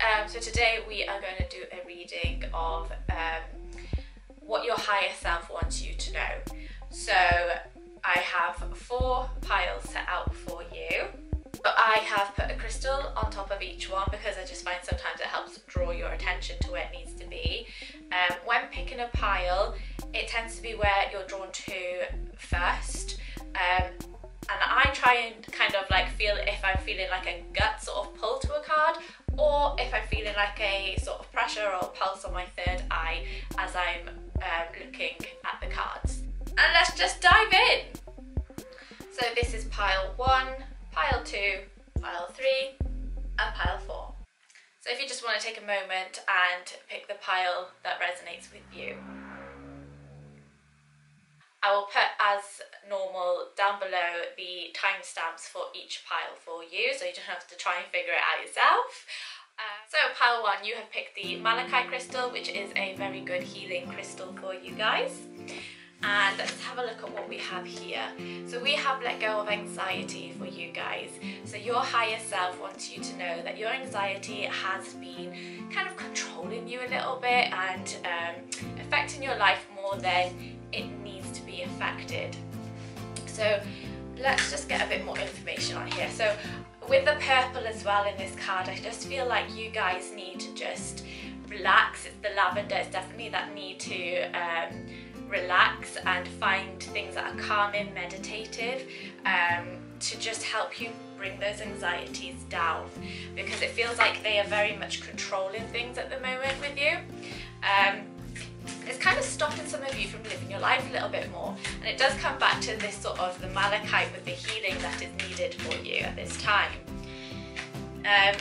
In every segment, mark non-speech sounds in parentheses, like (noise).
um, so today we are going to do a reading of um, what your higher self wants you to know. So I have four piles set out for you. But I have put a crystal on top of each one because I just find sometimes it helps draw your attention to where it needs to be. Um, when picking a pile, it tends to be where you're drawn to first. Um, and I try and kind of like feel if I'm feeling like a gut sort of pull to a card or if I'm feeling like a sort of pressure or pulse on my third eye as I'm um, looking at the cards. And let's just dive in. So this is pile one, pile two, pile three, and pile four. So if you just want to take a moment and pick the pile that resonates with you. I will put as normal down below the timestamps for each pile for you so you don't have to try and figure it out yourself. Uh, so pile one, you have picked the malachite crystal, which is a very good healing crystal for you guys. And let's have a look at what we have here. So we have let go of anxiety for you guys. So your higher self wants you to know that your anxiety has been kind of controlling you a little bit and um, affecting your life more than it affected. So let's just get a bit more information on here. So with the purple as well in this card, I just feel like you guys need to just relax. It's the lavender, it's definitely that need to um, relax and find things that are calming, meditative, um, to just help you bring those anxieties down because it feels like they are very much controlling things at the moment with you. Um, it's kind of stopping some of you from living your life a little bit more. And it does come back to this sort of the malachite with the healing that is needed for you at this time. Um,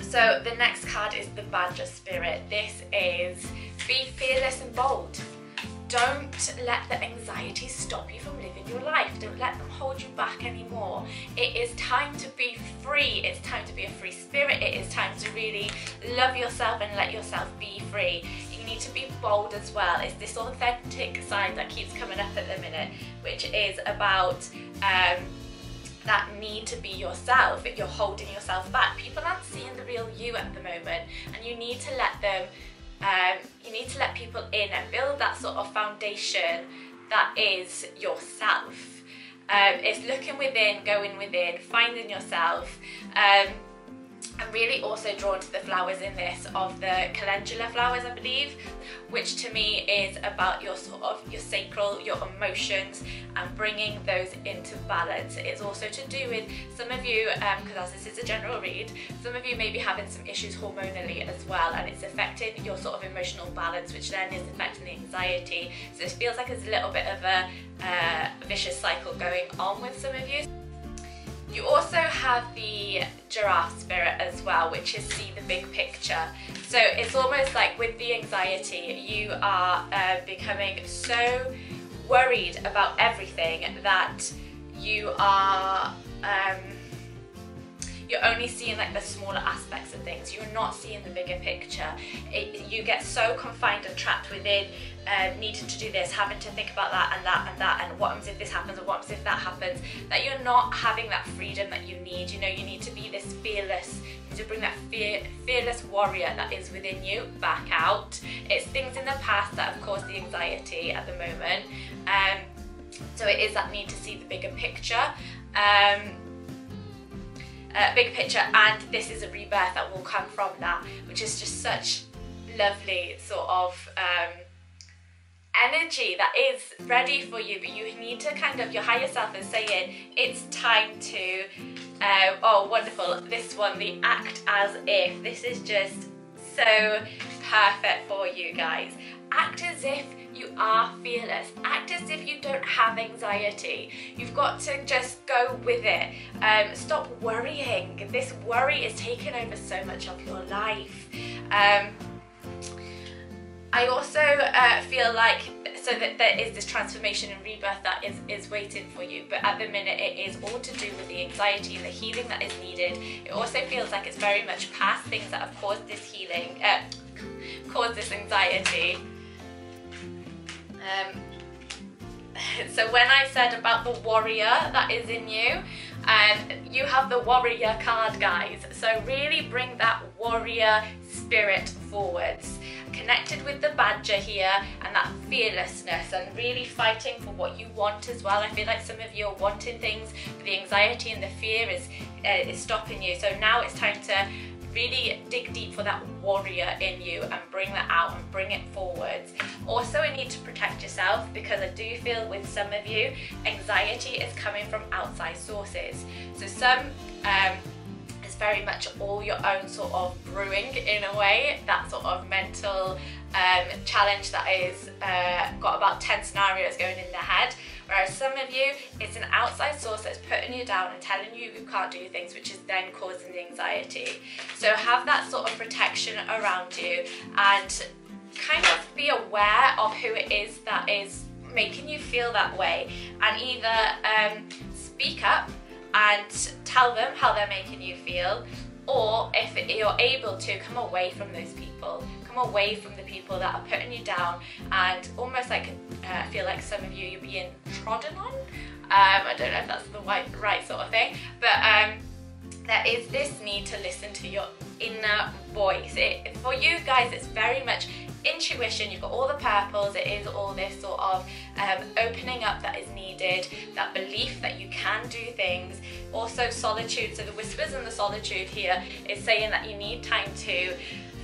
so the next card is the Badger Spirit. This is be fearless and bold. Don't let the anxiety stop you from living your life. Don't let them hold you back anymore. It is time to be free. It's time to be a free spirit. It is time to really love yourself and let yourself be free. Need to be bold as well. It's this authentic side that keeps coming up at the minute, which is about um, that need to be yourself. You're holding yourself back. People aren't seeing the real you at the moment, and you need to let them um, you need to let people in and build that sort of foundation that is yourself. Um, it's looking within, going within, finding yourself. Um, I'm really also drawn to the flowers in this of the calendula flowers I believe which to me is about your sort of your sacral your emotions and bringing those into balance. It's also to do with some of you because um, as this is a general read some of you may be having some issues hormonally as well and it's affecting your sort of emotional balance which then is affecting the anxiety. So it feels like there's a little bit of a uh, vicious cycle going on with some of you you also have the giraffe spirit as well, which is see the big picture. So it's almost like with the anxiety, you are uh, becoming so worried about everything that you are um, you're only seeing like the smaller aspects of things. You're not seeing the bigger picture. It, you get so confined and trapped within um, needing to do this, having to think about that and that and that and what happens if this happens and what happens if that happens, that you're not having that freedom that you need. You know, you need to be this fearless, to bring that fear, fearless warrior that is within you back out. It's things in the past that have caused the anxiety at the moment. Um, so it is that need to see the bigger picture. Um, uh, big picture and this is a rebirth that will come from that which is just such lovely sort of um, energy that is ready for you. But you need to kind of your higher self is saying it's time to uh, oh wonderful. This one the act as if. This is just so perfect for you guys act as if you are fearless. Act as if you don't have anxiety. You've got to just go with it. Um, stop worrying. This worry is taking over so much of your life. Um, I also uh, feel like so that there is this transformation and rebirth that is, is waiting for you but at the minute it is all to do with the anxiety and the healing that is needed it also feels like it's very much past things that have caused this healing uh, caused this anxiety um, (laughs) so when I said about the warrior that is in you, And you have the warrior card, guys. So really bring that warrior spirit forwards. Connected with the badger here and that fearlessness and really fighting for what you want as well. I feel like some of you are wanting things, but the anxiety and the fear is, uh, is stopping you. So now it's time to really dig deep for that warrior in you and bring that out and bring it forwards. Also, you need to protect yourself because I do feel with some of you, anxiety is coming from outside sources. So some um, is very much all your own sort of brewing in a way, that sort of mental um, challenge that is uh, got about 10 scenarios going in the head. Whereas some of you, it's an outside source that's putting you down and telling you you can't do things, which is then causing the anxiety. So have that sort of protection around you and kind of be aware of who it is that is making you feel that way and either um, speak up and tell them how they're making you feel or if you're able to come away from those people come away from the people that are putting you down and almost like uh, feel like some of you you're being trodden on. Um, I don't know if that's the right, right sort of thing but um, there is this need to listen to your inner voice. It, for you guys it's very much intuition, you've got all the purples, it is all this sort of um, opening up that is needed, that belief that you can do things. Also solitude, so the whispers and the solitude here is saying that you need time to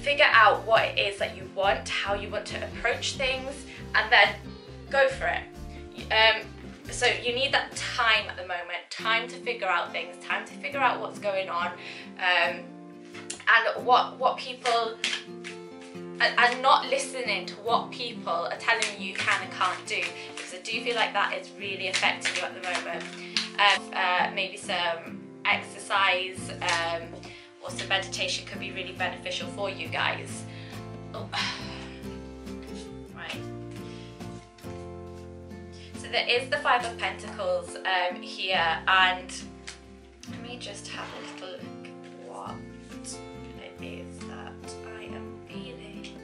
figure out what it is that you want, how you want to approach things, and then go for it. Um, so you need that time at the moment, time to figure out things, time to figure out what's going on, um, and what what people and, not listening to what people are telling you can and can't do because I do feel like that is really affecting you at the moment. Um, uh, maybe some exercise um, or some meditation could be really beneficial for you guys. Oh. There is the Five of Pentacles um, here and let me just have a little look what it is that I am feeling.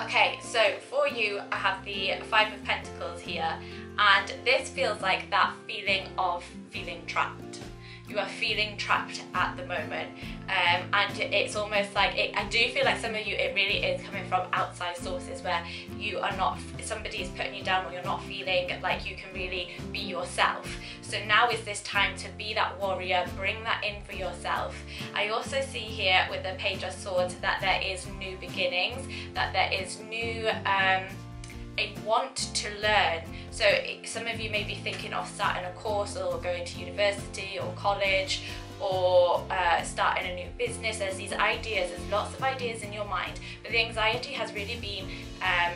Okay, so for you I have the Five of Pentacles here and this feels like that feeling of feeling trapped you are feeling trapped at the moment. Um, and it's almost like it, I do feel like some of you it really is coming from outside sources where you are not somebody is putting you down or you're not feeling like you can really be yourself. So now is this time to be that warrior bring that in for yourself. I also see here with the page of swords that there is new beginnings that there is new um, a want to learn. So some of you may be thinking of starting a course or going to university or college or uh, starting a new business. There's these ideas, there's lots of ideas in your mind, but the anxiety has really been um,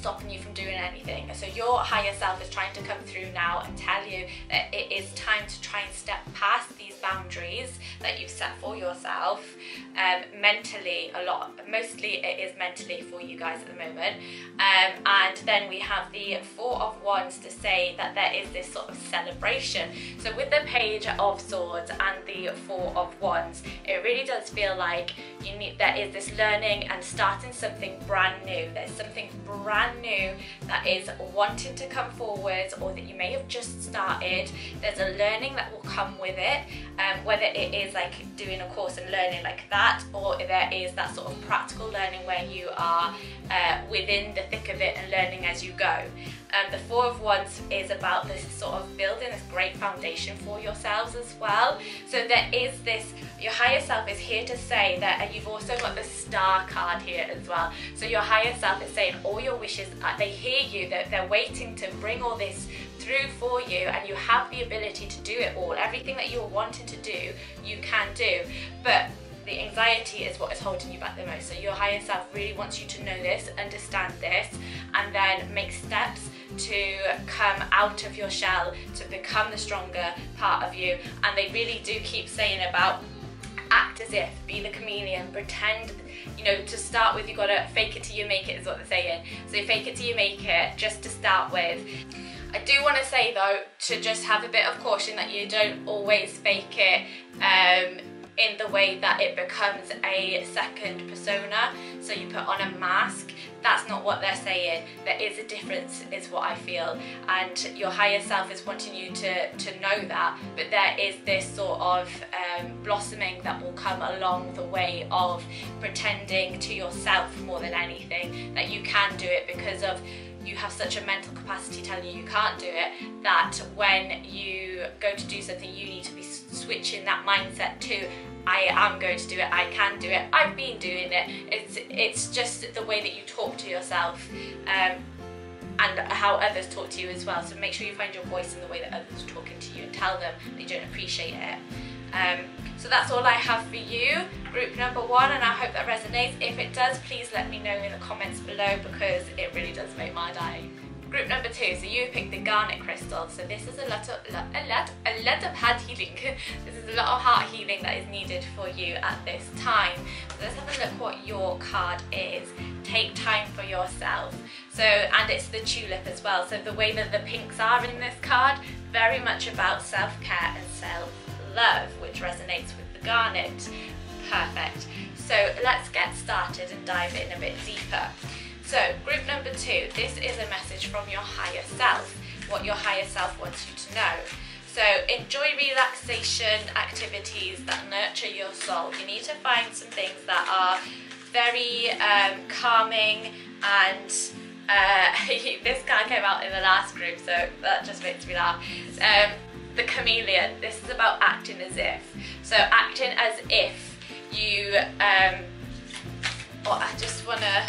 stopping you from doing anything. So your higher self is trying to come through now and tell you that it is time to try and step past these boundaries that you've set for yourself. Um, mentally a lot mostly it is mentally for you guys at the moment. Um, and then we have the four of wands to say that there is this sort of celebration. So with the page of swords and the four of wands it really does feel like you need there is this learning and starting something brand new. There's something brand new that is wanting to come forward or that you may have just started there's a learning that will come with it um, whether it is like doing a course and learning like that or if there is that sort of practical learning where you are uh, within the thick of it and learning as you go. Um, the Four of Wands is about this sort of building this great foundation for yourselves as well. So there is this, your higher self is here to say that, and you've also got the Star card here as well. So your higher self is saying all your wishes, uh, they hear you, that they're, they're waiting to bring all this through for you and you have the ability to do it all. Everything that you're wanting to do, you can do. But the anxiety is what is holding you back the most. So your higher self really wants you to know this, understand this, and then make steps to come out of your shell, to become the stronger part of you. And they really do keep saying about act as if, be the chameleon, pretend, you know, to start with, you've gotta fake it till you make it, is what they're saying. So fake it till you make it, just to start with. I do want to say though, to just have a bit of caution that you don't always fake it um, in the way that it becomes a second persona. So you put on a mask. That's not what they're saying. There is a difference, is what I feel. And your higher self is wanting you to, to know that. But there is this sort of um, blossoming that will come along the way of pretending to yourself more than anything that you can do it because of you have such a mental capacity telling you you can't do it that when you go to do something you need to be switching that mindset to I am going to do it, I can do it, I've been doing it. It's it's just the way that you talk to yourself um, and how others talk to you as well. So make sure you find your voice in the way that others are talking to you and tell them they don't appreciate it. Um, so that's all I have for you, group number one, and I hope that resonates. If it does, please let me know in the comments below because it really does make my day. Group number two, so you picked the garnet crystal. So this is a lot of a lot a lot of heart healing. (laughs) this is a lot of heart healing that is needed for you at this time. So let's have a look what your card is. Take time for yourself. So and it's the tulip as well. So the way that the pinks are in this card, very much about self-care and self love, which resonates with the garnet. Perfect. So let's get started and dive in a bit deeper. So group number two, this is a message from your higher self, what your higher self wants you to know. So enjoy relaxation activities that nurture your soul. You need to find some things that are very um, calming and uh, (laughs) this card came out in the last group so that just makes me laugh. Um, the chameleon. This is about acting as if. So acting as if you, um, oh, I just want to,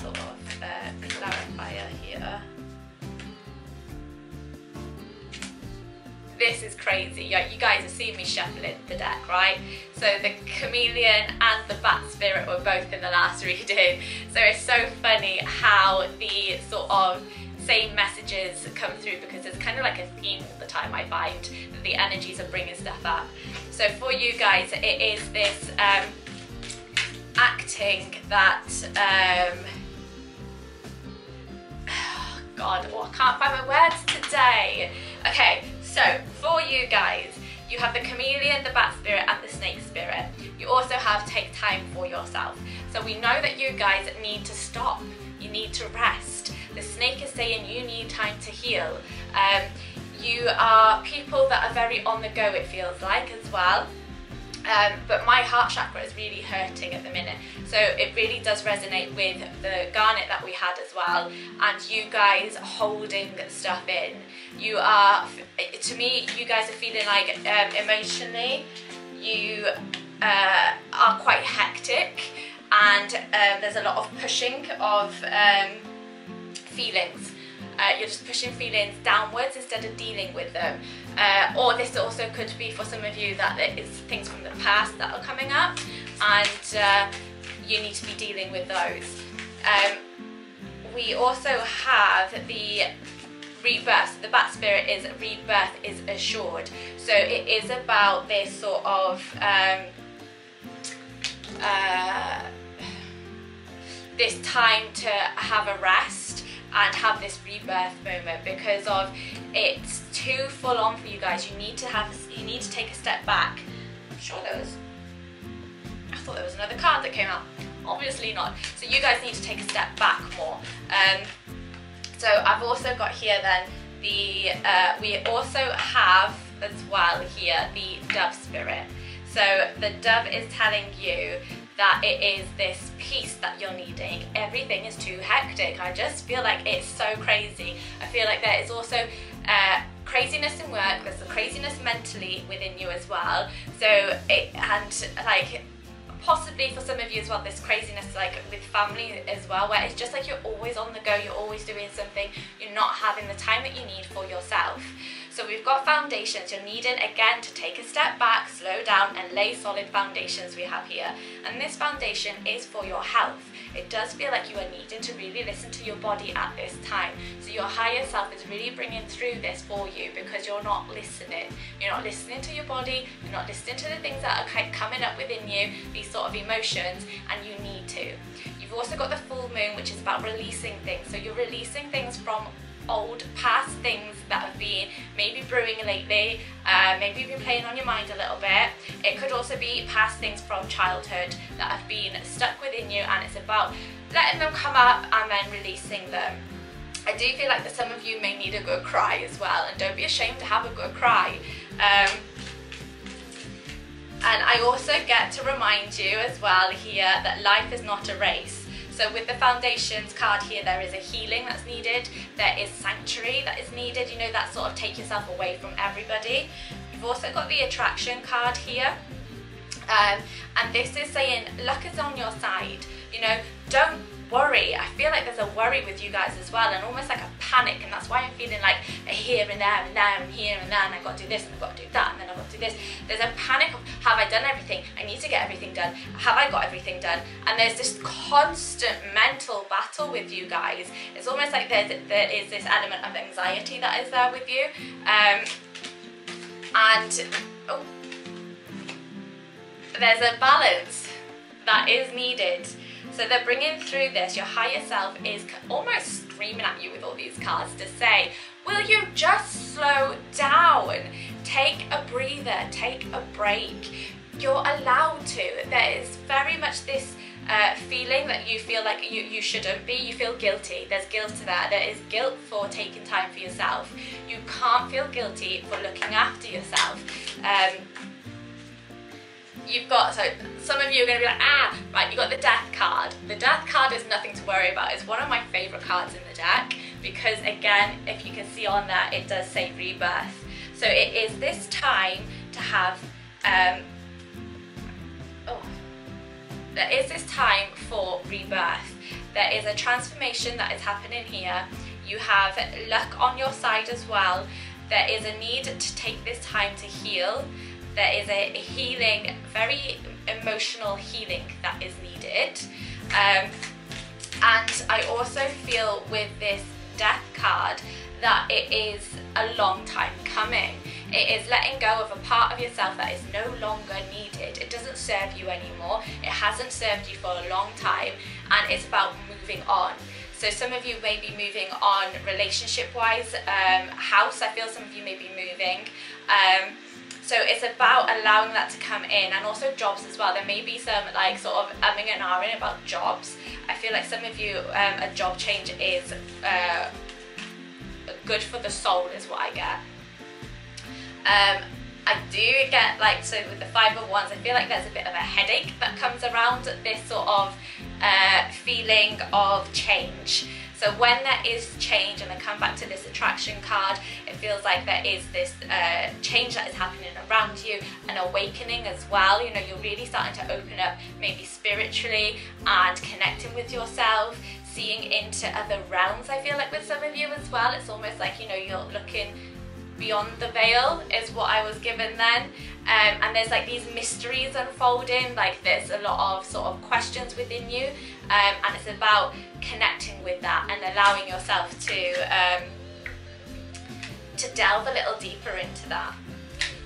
sort of uh, clarifier here. This is crazy. You guys have seen me shuffling the deck, right? So the chameleon and the bat spirit were both in the last (laughs) reading. So it's so funny how the sort of same messages come through because it's kind of like a theme all the time I find that the energies are bringing stuff up. So for you guys it is this um, acting that um, (sighs) God, oh, I can't find my words today. Okay, so for you guys, you have the chameleon, the bat spirit, and the snake spirit. You also have take time for yourself. So we know that you guys need to stop. You need to rest. The snake is saying you need time to heal. Um, you are people that are very on the go, it feels like, as well. Um, but my heart chakra is really hurting at the minute. So it really does resonate with the garnet that we had as well. And you guys holding stuff in. You are, to me, you guys are feeling like um, emotionally, you uh, are quite hectic. And um, there's a lot of pushing of um, feelings. Uh, you're just pushing feelings downwards instead of dealing with them. Uh, or this also could be for some of you that it's things from the past that are coming up and uh, you need to be dealing with those. Um, we also have the rebirth. The bat spirit is rebirth is assured. So it is about this sort of um, uh, this time to have a rest and have this rebirth moment because of it's too full on for you guys. You need to have you need to take a step back. I'm sure there was I thought there was another card that came out. Obviously not. So you guys need to take a step back more. Um, so I've also got here then the uh, we also have as well here the dove spirit. So the dove is telling you that it is this peace that you're needing. Everything is too hectic. I just feel like it's so crazy. I feel like there is also uh, craziness in work, there's the craziness mentally within you as well. So, it, and like, possibly for some of you as well, this craziness like with family as well, where it's just like you're always on the go, you're always doing something, you're not having the time that you need for yourself. So we've got foundations. You're needing, again, to take a step back, slow down and lay solid foundations we have here. And this foundation is for your health. It does feel like you are needing to really listen to your body at this time. So your higher self is really bringing through this for you because you're not listening. You're not listening to your body, you're not listening to the things that are coming up within you, these sort of emotions, and you need to. You've also got the full moon, which is about releasing things. So you're releasing things from old past things that have been maybe brewing lately, uh, maybe you've been playing on your mind a little bit. It could also be past things from childhood that have been stuck within you and it's about letting them come up and then releasing them. I do feel like that some of you may need a good cry as well and don't be ashamed to have a good cry. Um, and I also get to remind you as well here that life is not a race. So with the foundations card here, there is a healing that's needed. There is sanctuary that is needed. You know, that sort of take yourself away from everybody. You've also got the attraction card here. Um, and this is saying luck is on your side. You know, don't worry. I feel like there's a worry with you guys as well and almost like a panic and that's why I'm feeling like here and there and there and here and there and I've got to do this and I've got to do that and then I've got to do this. There's a panic of have I done everything? I need to get everything done. Have I got everything done? And there's this constant mental battle with you guys. It's almost like there's, there is this element of anxiety that is there with you. Um, and oh, there's a balance that is needed so they're bringing through this, your higher self is almost screaming at you with all these cards to say, will you just slow down? Take a breather, take a break. You're allowed to. There is very much this uh, feeling that you feel like you, you shouldn't be, you feel guilty. There's guilt to that. There is guilt for taking time for yourself. You can't feel guilty for looking after yourself. Um, you've got, so some of you are going to be like, ah, right, you got the death card. The death card is nothing to worry about. It's one of my favourite cards in the deck because again, if you can see on that, it does say rebirth. So it is this time to have, um, oh, there is this time for rebirth. There is a transformation that is happening here. You have luck on your side as well. There is a need to take this time to heal there is a healing, very emotional healing that is needed. Um, and I also feel with this death card that it is a long time coming. It is letting go of a part of yourself that is no longer needed. It doesn't serve you anymore. It hasn't served you for a long time and it's about moving on. So some of you may be moving on relationship wise, um, house I feel some of you may be moving. Um, so it's about allowing that to come in and also jobs as well. There may be some like sort of umming and ahhing about jobs. I feel like some of you, um, a job change is uh, good for the soul is what I get. Um, I do get like, so with the five of wands, I feel like there's a bit of a headache that comes around this sort of uh, feeling of change. So when there is change, and I come back to this attraction card, it feels like there is this uh, change that is happening around you, an awakening as well. You know, you're really starting to open up maybe spiritually and connecting with yourself, seeing into other realms, I feel like with some of you as well. It's almost like, you know, you're looking beyond the veil is what I was given then um, and there's like these mysteries unfolding like there's a lot of sort of questions within you um, and it's about connecting with that and allowing yourself to um, to delve a little deeper into that.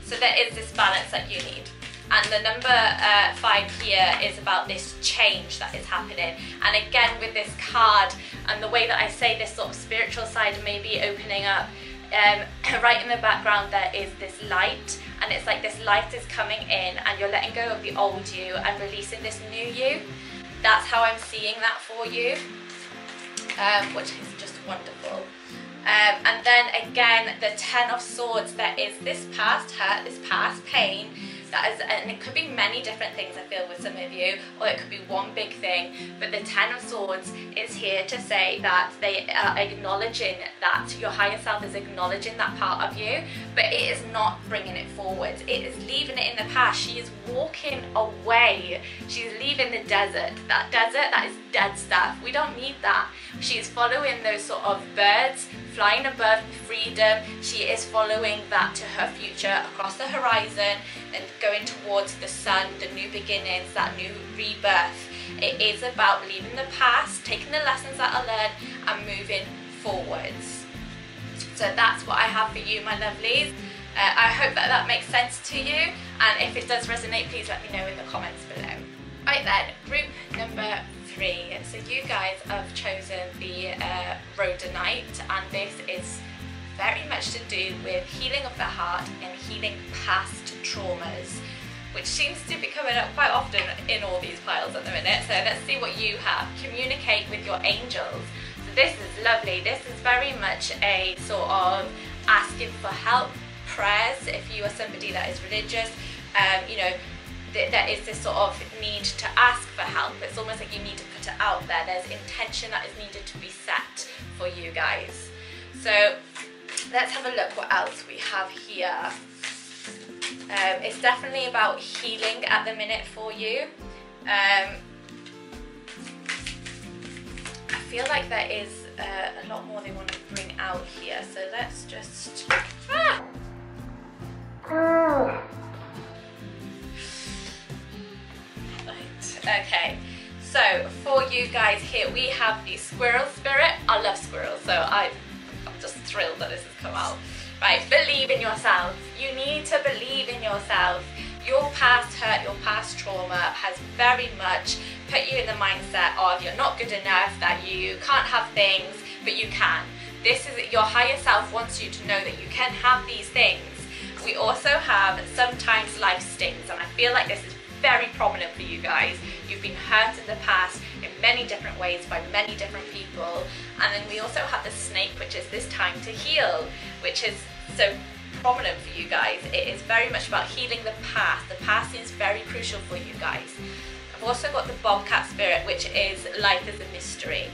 So there is this balance that you need. And the number uh, five here is about this change that is happening. And again with this card and the way that I say this sort of spiritual side may be opening up um, (clears throat) right in the background there is this light. And it's like this light is coming in and you're letting go of the old you and releasing this new you. That's how I'm seeing that for you, um, which is just wonderful. Um, and then again, the Ten of Swords, there is this past hurt, this past pain, that is, and it could be many different things I feel with some of you, or it could be one big thing, but the Ten of Swords is here to say that they are acknowledging that your higher self is acknowledging that part of you, but it is not bringing it forward. It is leaving it in the past. She is walking away. She's leaving the desert. That desert, that is dead stuff. We don't need that. She is following those sort of birds flying above freedom. She is following that to her future across the horizon and going towards the sun, the new beginnings, that new rebirth. It is about leaving the past, taking the lessons that are learned and moving forwards. So that's what I have for you, my lovelies. Uh, I hope that that makes sense to you and if it does resonate, please let me know in the comments below. Right then, group number three. So you guys have chosen the uh, Rhodonite and this is very much to do with healing of the heart and healing past traumas which seems to be coming up quite often in all these piles at the minute. So let's see what you have. Communicate with your angels. So this is lovely. This is very much a sort of asking for help, prayers if you are somebody that is religious. Um, you know, th there is this sort of need to ask for help. It's almost like you need to put it out there. There's intention that is needed to be set for you guys. So let's have a look what else we have here. Um, it's definitely about healing at the minute for you. Um, I feel like there is uh, a lot more they want to bring out here, so let's just... Ah! Okay. So for you guys here, we have the squirrel spirit. I love squirrels, so I'm just thrilled that this has come out. Right, believe in yourself. You need to believe in yourself. Your past hurt, your past trauma has very much put you in the mindset of you're not good enough, that you can't have things, but you can. This is your higher self wants you to know that you can have these things. We also have sometimes life stings, and I feel like this many different ways by many different people. And then we also have the snake, which is this time to heal, which is so prominent for you guys. It is very much about healing the past. The past is very crucial for you guys. I've also got the bobcat spirit, which is life is a mystery.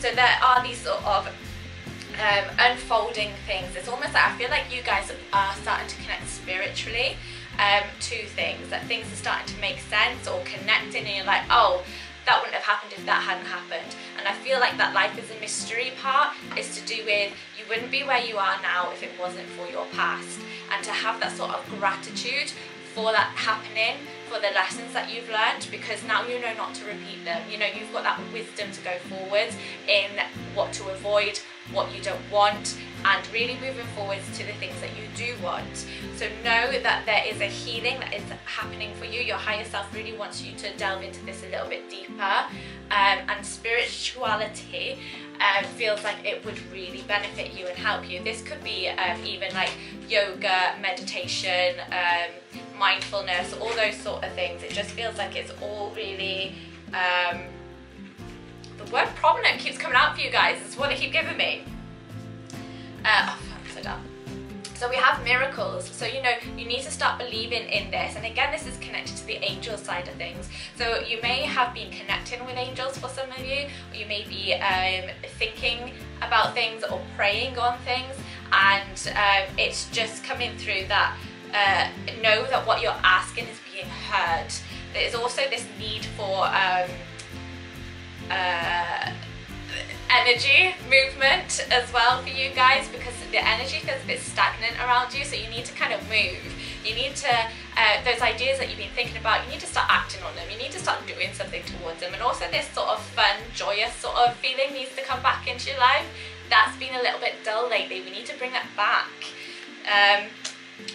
So there are these sort of um, unfolding things. It's almost like I feel like you guys are starting to connect spiritually um, to things, that things are starting to make sense or connecting and you're like, oh, that wouldn't have happened if that hadn't happened. And I feel like that life is a mystery part is to do with you wouldn't be where you are now if it wasn't for your past. And to have that sort of gratitude for that happening, for the lessons that you've learned, because now you know not to repeat them. You know, you've got that wisdom to go forward in what to avoid, what you don't want, and really moving forwards to the things that you do want. So know that there is a healing that is happening for you. Your higher self really wants you to delve into this a little bit deeper. Um, and spirituality um, feels like it would really benefit you and help you. This could be um, even like yoga, meditation, um, mindfulness, all those sort of things. It just feels like it's all really um, the word prominent keeps coming out for you guys. It's what they keep giving me. Uh, oh, upside down. So we have miracles. So, you know, you need to start believing in this. And again, this is connected to the angel side of things. So you may have been connecting with angels for some of you, or you may be um, thinking about things or praying on things. And um, it's just coming through that uh, know that what you're asking is being heard. There's also this need for um, uh, energy movement as well for you guys because the energy feels a bit stagnant around you so you need to kind of move. You need to uh, those ideas that you've been thinking about you need to start acting on them. You need to start doing something towards them. And also this sort of fun joyous sort of feeling needs to come back into your life. That's been a little bit dull lately. We need to bring that back. Um,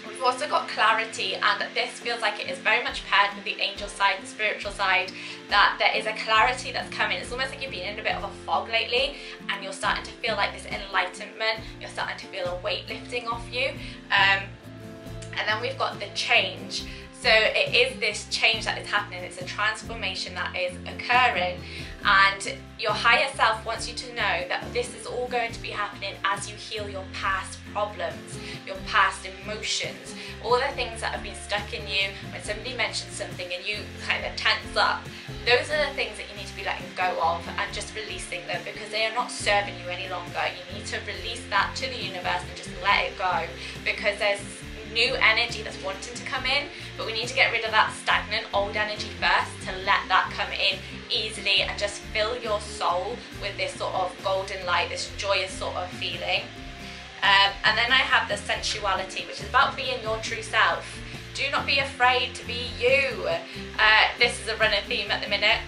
We've also got clarity and this feels like it is very much paired with the angel side, the spiritual side, that there is a clarity that's coming. It's almost like you've been in a bit of a fog lately and you're starting to feel like this enlightenment, you're starting to feel a weight lifting off you. Um, and then we've got the change. So it is this change that is happening, it's a transformation that is occurring and your higher self wants you to know that this is all going to be happening as you heal your past problems, your past emotions, all the things that have been stuck in you when somebody mentions something and you kind of tense up. Those are the things that you need to be letting go of and just releasing them because they are not serving you any longer. You need to release that to the universe and just let it go because there's new energy that's wanting to come in, but we need to get rid of that stagnant old energy first to let that come in easily and just fill your soul with this sort of golden light, this joyous sort of feeling. Um, and then I have the sensuality, which is about being your true self. Do not be afraid to be you. Uh, this is a running theme at the minute,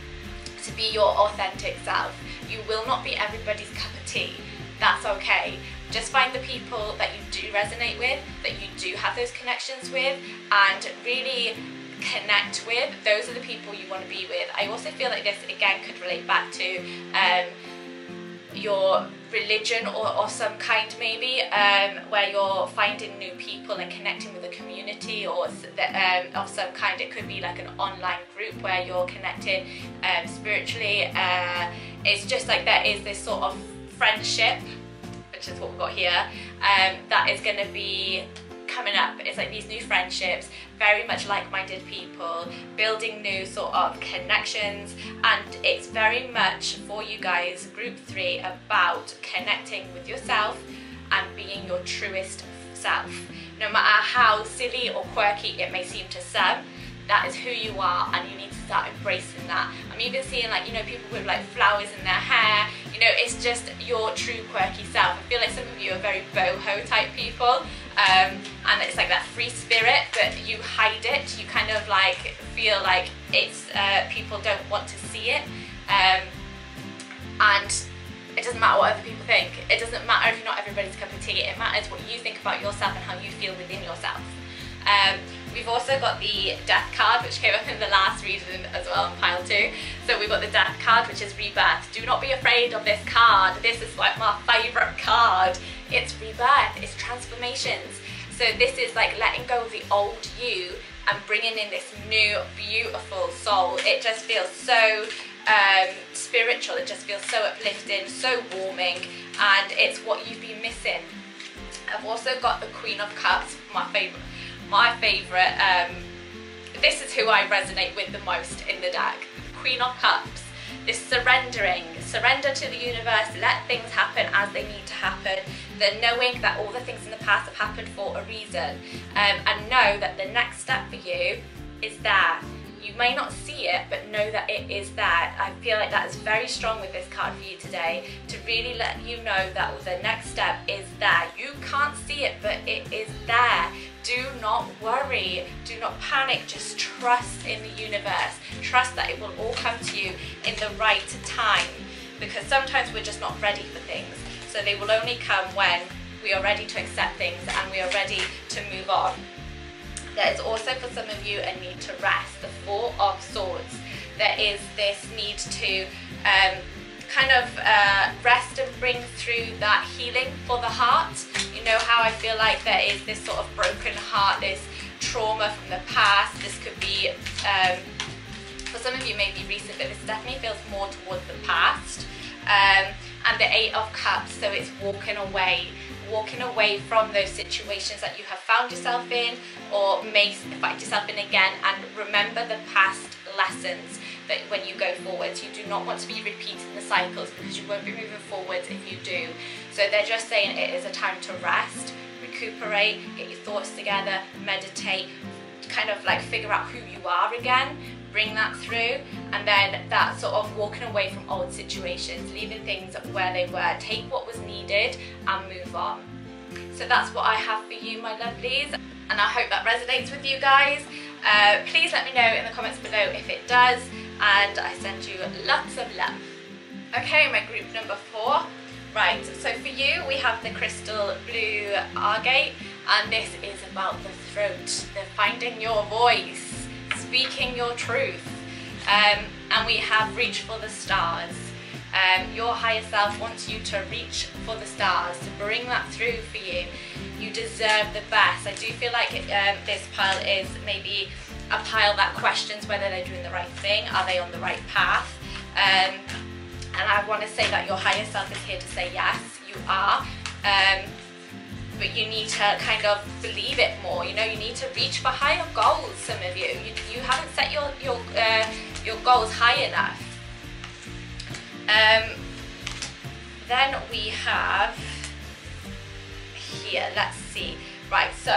to be your authentic self. You will not be everybody's cup of tea. That's okay just find the people that you do resonate with, that you do have those connections with, and really connect with, those are the people you want to be with. I also feel like this again could relate back to um, your religion or, or some kind maybe um, where you're finding new people and connecting with a community or um, of some kind it could be like an online group where you're connected um, spiritually uh, it's just like there is this sort of friendship which is what we've got here um, that is going to be coming up. It's like these new friendships, very much like-minded people, building new sort of connections, and it's very much for you guys, group three, about connecting with yourself and being your truest self. No matter how silly or quirky it may seem to some, that is who you are and you need to start embracing that. I'm even seeing like, you know, people with like flowers in their hair, you know, it's just your true quirky self. I feel like some of you are very boho type people um, and it's like that free spirit but you hide it. You kind of like feel like it's, uh, people don't want to see it um, and it doesn't matter what other people think. It doesn't matter if you're not everybody's cup of tea. It matters what you think about yourself and how you feel within yourself. Um, we've also got the death card which came up in the last reading as well in pile two. So we've got the death card which is rebirth. Do not be afraid of this card. This is like my favourite card. It's rebirth, it's transformations. So this is like letting go of the old you and bringing in this new beautiful soul. It just feels so um, spiritual, it just feels so uplifting, so warming and it's what you've been missing. I've also got the Queen of Cups, my favourite my favourite, um, this is who I resonate with the most in the deck. Queen of Cups, this surrendering, surrender to the universe, let things happen as they need to happen, the knowing that all the things in the past have happened for a reason, um, and know that the next step for you is there. You may not see it, but know that it is there. I feel like that is very strong with this card for you today, to really let you know that the next step is there. You can't see it, but it is there do not worry, do not panic, just trust in the universe. Trust that it will all come to you in the right time because sometimes we're just not ready for things. So they will only come when we are ready to accept things and we are ready to move on. There is also for some of you a need to rest, the Four of Swords. There is this need to um, kind of uh, rest and bring through that healing for the heart. You know how I feel like there is this sort of broken heart, this trauma from the past. This could be, um, for some of you maybe recent, but this definitely feels more towards the past. Um, and the Eight of Cups, so it's walking away walking away from those situations that you have found yourself in or may find yourself in again and remember the past lessons that when you go forwards. You do not want to be repeating the cycles because you won't be moving forwards if you do. So they're just saying it is a time to rest, recuperate, get your thoughts together, meditate, kind of like figure out who you are again, bring that through, and then that sort of walking away from old situations, leaving things where they were, take what was needed and move on. So that's what I have for you, my lovelies, and I hope that resonates with you guys. Uh, please let me know in the comments below if it does and I send you lots of love. Okay, my group number four. Right, so for you we have the crystal blue agate and this is about the throat, the finding your voice, speaking your truth. Um, and we have reach for the stars. Um, your higher self wants you to reach for the stars, to bring that through for you. You deserve the best. I do feel like um, this pile is maybe a pile that questions whether they're doing the right thing, are they on the right path? Um, and I want to say that your higher self is here to say yes, you are. Um, but you need to kind of believe it more. You know, you need to reach for higher goals. Some of you, you, you haven't set your your uh, your goals high enough. Um, then we have here. Let's see. Right, so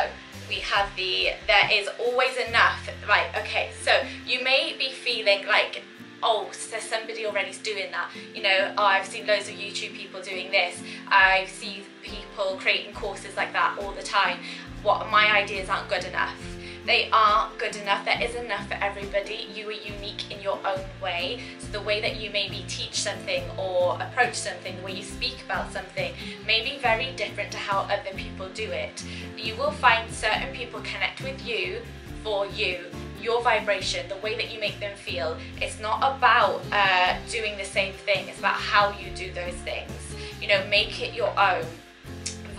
we have the there is always enough right okay so you may be feeling like oh there's somebody already doing that you know oh, I've seen loads of YouTube people doing this I see people creating courses like that all the time what my ideas aren't good enough they aren't good enough. There is enough for everybody. You are unique in your own way. So the way that you maybe teach something or approach something, the way you speak about something may be very different to how other people do it. You will find certain people connect with you for you. your vibration, the way that you make them feel. It's not about uh, doing the same thing, it's about how you do those things. You know, make it your own.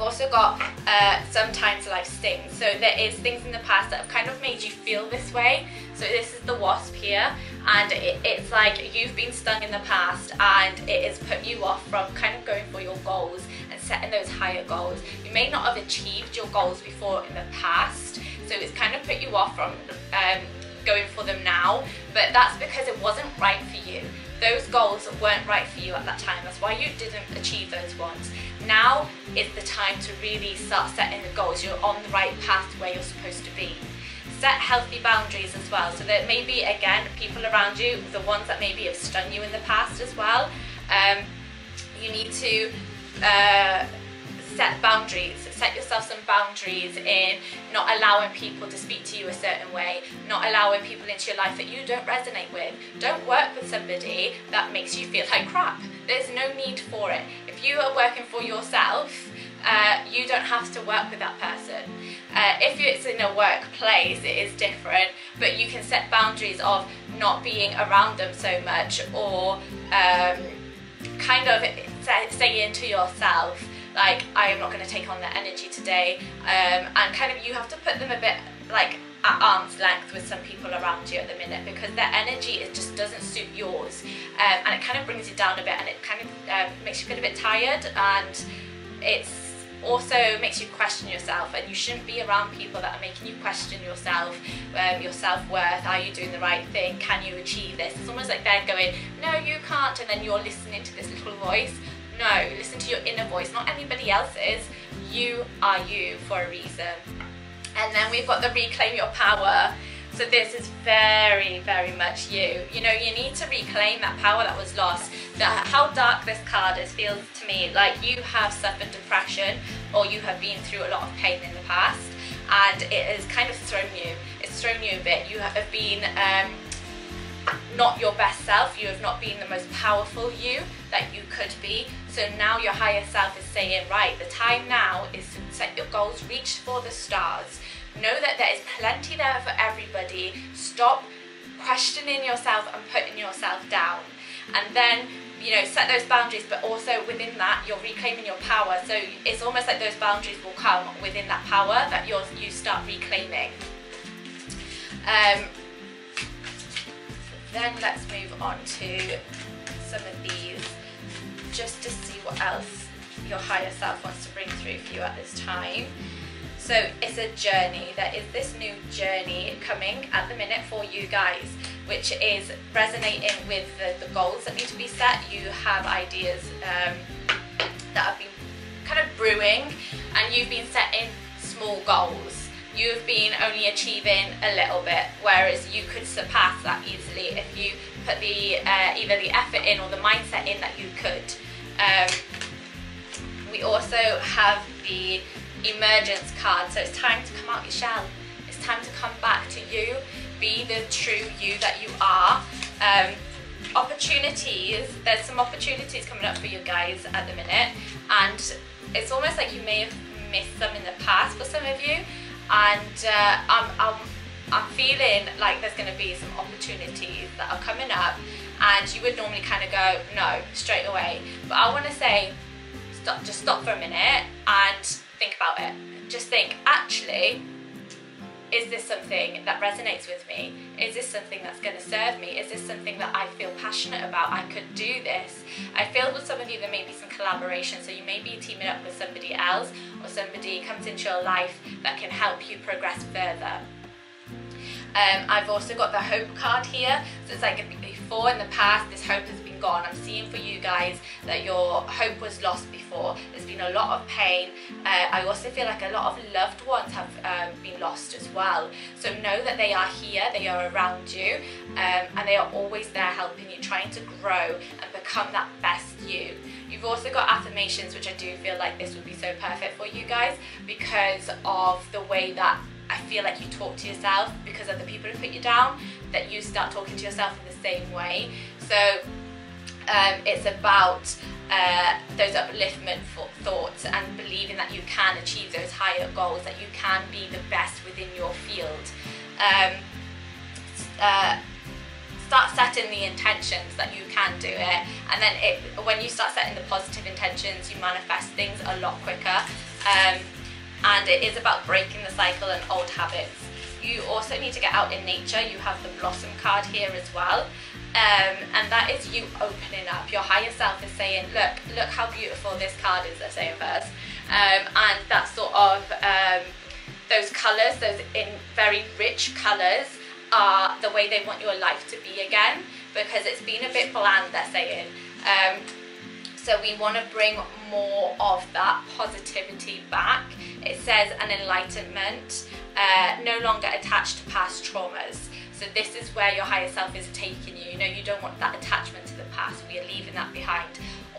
We've also got uh, sometimes life stings. So there is things in the past that have kind of made you feel this way. So this is the wasp here and it, it's like you've been stung in the past and it has put you off from kind of going for your goals and setting those higher goals. You may not have achieved your goals before in the past, so it's kind of put you off from um, going for them now, but that's because it wasn't right for you. Those goals weren't right for you at that time. That's why you didn't achieve those ones. Now is the time to really start setting the goals. You're on the right path where you're supposed to be set healthy boundaries as well. So that maybe, again, people around you, the ones that maybe have stung you in the past as well, um, you need to uh, set boundaries. Set yourself some boundaries in not allowing people to speak to you a certain way, not allowing people into your life that you don't resonate with. Don't work with somebody that makes you feel like crap. There's no need for it. If you are working for yourself, uh, you don't have to work with that person. Uh, if it's in a workplace, it is different, but you can set boundaries of not being around them so much or um, kind of saying to yourself, like, I am not going to take on their energy today, um, and kind of you have to put them a bit like at arm's length with some people around you at the minute because their energy it just doesn't suit yours um, and it kind of brings you down a bit and it kind of um, makes you feel a bit tired and it's also makes you question yourself and you shouldn't be around people that are making you question yourself um, your self-worth are you doing the right thing can you achieve this? It's almost like they're going no you can't and then you're listening to this little voice no listen to your inner voice not anybody else's you are you for a reason and then we've got the reclaim your power so this is very, very much you. You know, you need to reclaim that power that was lost. How dark this card is feels to me like you have suffered depression or you have been through a lot of pain in the past and it has kind of thrown you. It's thrown you a bit. You have been um, not your best self. You have not been the most powerful you that you could be. So now your higher self is saying, right, the time now is to set your goals, reach for the stars Know that there is plenty there for everybody. Stop questioning yourself and putting yourself down. And then, you know, set those boundaries, but also within that, you're reclaiming your power. So it's almost like those boundaries will come within that power that you you start reclaiming. Um, then let's move on to some of these just to see what else your higher self wants to bring through for you at this time. So it's a journey. There is this new journey coming at the minute for you guys, which is resonating with the, the goals that need to be set. You have ideas um, that have been kind of brewing and you've been setting small goals. You've been only achieving a little bit, whereas you could surpass that easily if you put the uh, either the effort in or the mindset in that you could. Um, we also have the emergence card. So it's time to come out your shell. It's time to come back to you, be the true you that you are. Um, opportunities, there's some opportunities coming up for you guys at the minute and it's almost like you may have missed some in the past for some of you and uh, I'm, I'm, I'm feeling like there's going to be some opportunities that are coming up and you would normally kind of go no straight away but I want to say stop just stop for a minute and think about it. Just think, actually, is this something that resonates with me? Is this something that's going to serve me? Is this something that I feel passionate about? I could do this. I feel with some of you there may be some collaboration, so you may be teaming up with somebody else or somebody comes into your life that can help you progress further. Um, I've also got the hope card here, so it's like before in the past this hope has been gone. I'm seeing for you guys that your hope was lost before. There's been a lot of pain. Uh, I also feel like a lot of loved ones have um, been lost as well. So know that they are here, they are around you, um, and they are always there helping you, trying to grow and become that best you. You've also got affirmations, which I do feel like this would be so perfect for you guys because of the way that I feel like you talk to yourself because other people have put you down, that you start talking to yourself in the same way. So um, it's about uh, those upliftment thoughts and believing that you can achieve those higher goals, that you can be the best within your field. Um, uh, start setting the intentions that you can do it and then it when you start setting the positive intentions you manifest things a lot quicker um, and it is about breaking the cycle and old habits. You also need to get out in nature. You have the blossom card here as well. Um, and that is you opening up. Your higher self is saying look look how beautiful this card is they're saying first. Um, and that sort of um, those colours those in very rich colours are the way they want your life to be again because it's been a bit bland they're saying. Um, so we want to bring more of that positivity back. It says an enlightenment uh, no longer attached to past traumas. So this is where your higher self is taking you. You know you don't want that attachment to the past. We are leaving that behind.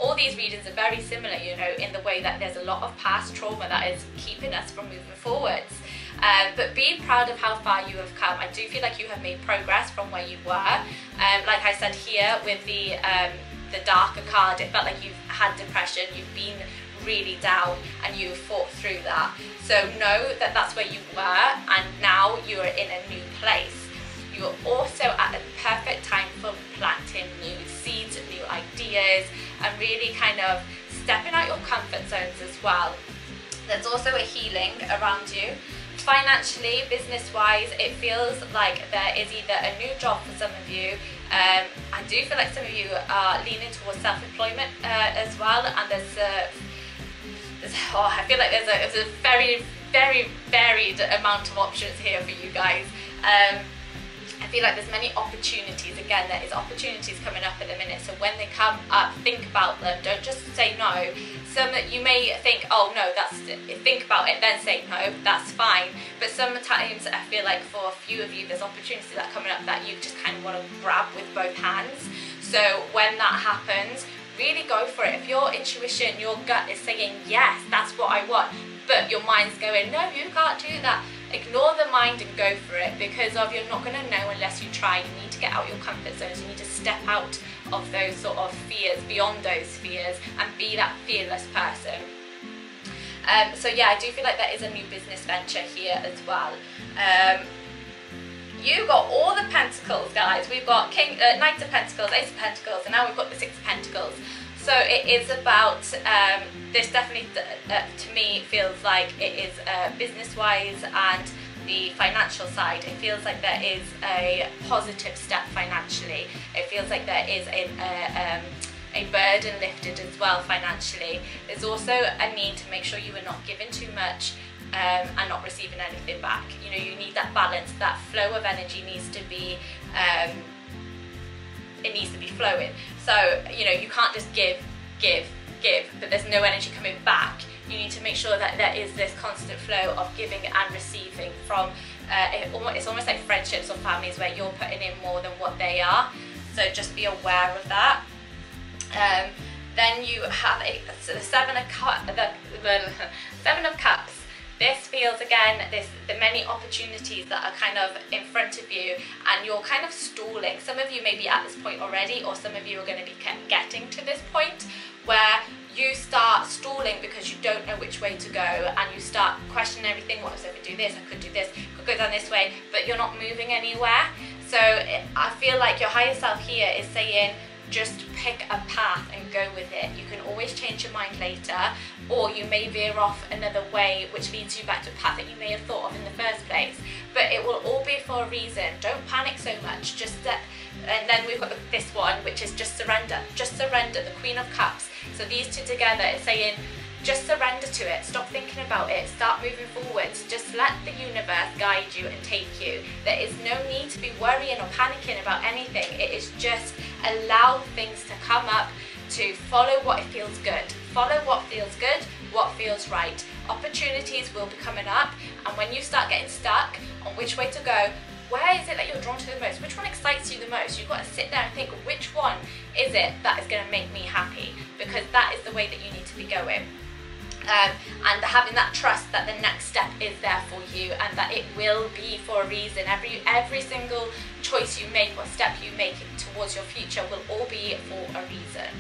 All these readings are very similar you know in the way that there's a lot of past trauma that is keeping us from moving forwards. Um, but be proud of how far you have come. I do feel like you have made progress from where you were. Um, like I said here with the um, the darker card, it felt like you've had depression, you've been really down and you've fought through that. So know that that's where you were and now you are in a new place. You are also at the perfect time for planting new seeds, new ideas and really kind of stepping out your comfort zones as well. There's also a healing around you financially, business-wise, it feels like there is either a new job for some of you. Um, I do feel like some of you are leaning towards self-employment uh, as well, and there's a, there's, oh, I feel like there's a, there's a very, very varied amount of options here for you guys. Um, I feel like there's many opportunities. Again, there is opportunities coming up at the minute. So when they come up, think about them. Don't just say no. Some that you may think, oh no, that's think about it, then say no. That's fine. But sometimes I feel like for a few of you, there's opportunities that are coming up that you just kind of want to grab with both hands. So when that happens, really go for it. If your intuition, your gut is saying yes, that's what I want, but your mind's going, no, you can't do that Ignore the mind and go for it because of you're not going to know unless you try. You need to get out your comfort zones. You need to step out of those sort of fears, beyond those fears and be that fearless person. Um, so yeah, I do feel like there is a new business venture here as well. Um, you got all the pentacles, guys. We've got King, uh, Knight of Pentacles, Ace of Pentacles, and now we've got the Six of Pentacles. So it is about, um, this definitely uh, to me feels like it is uh, business-wise and the financial side. It feels like there is a positive step financially. It feels like there is a, a, um, a burden lifted as well financially. There's also a need to make sure you are not giving too much um, and not receiving anything back. You know, you need that balance, that flow of energy needs to be um, it needs to be flowing. So, you know, you can't just give, give, give, but there's no energy coming back. You need to make sure that there is this constant flow of giving and receiving from, uh, it's almost like friendships or families where you're putting in more than what they are. So just be aware of that. Um, then you have a, so the seven of the, the (laughs) seven of cups this feels again this the many opportunities that are kind of in front of you and you're kind of stalling. Some of you may be at this point already or some of you are going to be getting to this point where you start stalling because you don't know which way to go and you start questioning everything what if I could do this? I could do this. I could go down this way. But you're not moving anywhere. So I feel like your higher self here is saying just pick a path and go with it. You can always change your mind later or you may veer off another way which leads you back to a path that you may have thought of in the first place. But it will all be for a reason. Don't panic so much. Just that, and then we've got this one which is just surrender. Just surrender, the Queen of Cups. So these two together is saying just surrender to it. Stop thinking about it. Start moving forwards. Just let the universe guide you and take you. There is no need to be worrying or panicking about anything. It is just allow things to come up to follow what feels good. Follow what feels good, what feels right. Opportunities will be coming up and when you start getting stuck on which way to go, where is it that you're drawn to the most? Which one excites you the most? You've got to sit there and think which one is it that is going to make me happy because that is the way that you need to be going um, and having that trust that the next step is there for you and that it will be for a reason. Every, every single choice you make or step you make towards your future will all be for a reason.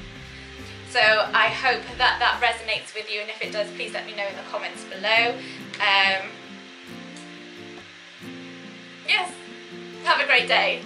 So I hope that that resonates with you and if it does please let me know in the comments below. Um, yes, have a great day.